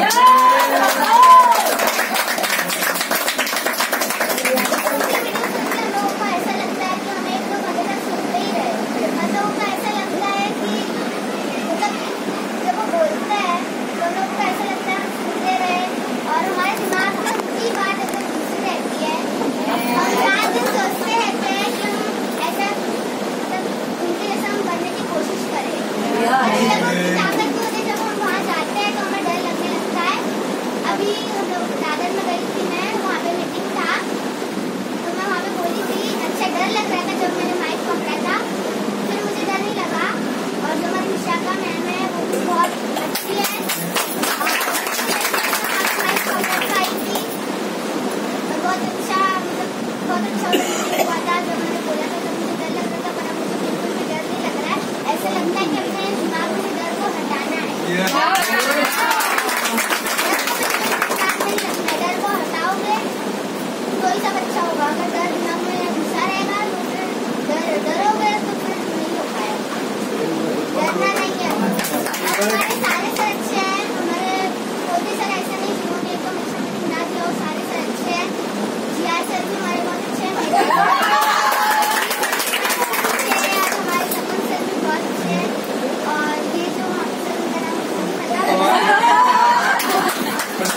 Yo Thank you.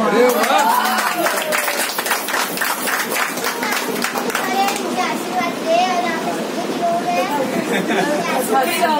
Valeu, né?